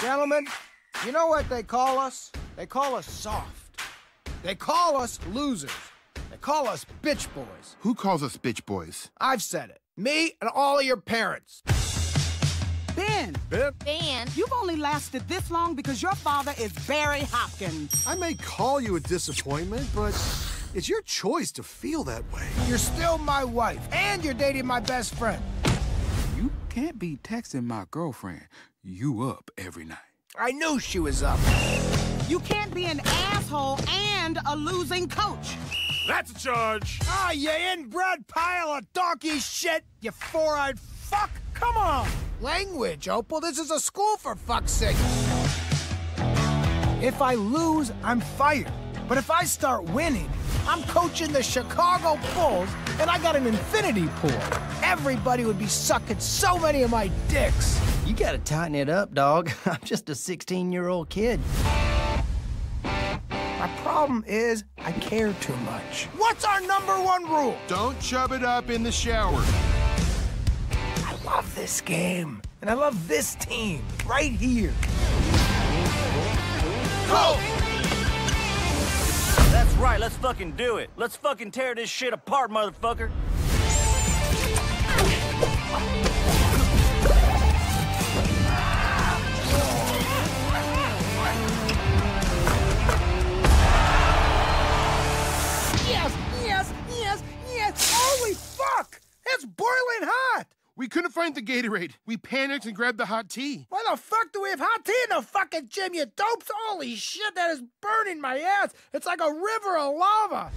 Gentlemen, you know what they call us? They call us soft. They call us losers. They call us bitch boys. Who calls us bitch boys? I've said it. Me and all of your parents. Ben, Ben? Dan. you've only lasted this long because your father is Barry Hopkins. I may call you a disappointment, but it's your choice to feel that way. You're still my wife, and you're dating my best friend. You can't be texting my girlfriend. You up every night. I knew she was up. You can't be an asshole and a losing coach. That's a charge. Ah, you inbred pile of donkey shit, you four-eyed fuck! Come on! Language, Opal. This is a school for fuck's sake. If I lose, I'm fired. But if I start winning, I'm coaching the Chicago Bulls, and I got an infinity pool. Everybody would be sucking so many of my dicks. You gotta tighten it up, dog. I'm just a 16 year old kid. My problem is I care too much. What's our number one rule? Don't chub it up in the shower. I love this game, and I love this team right here. Go! That's right, let's fucking do it. Let's fucking tear this shit apart, motherfucker. Yes, yes, yes! Holy fuck! It's boiling hot! We couldn't find the Gatorade. We panicked and grabbed the hot tea. Why the fuck do we have hot tea in the fucking gym, you dopes? Holy shit, that is burning my ass! It's like a river of lava!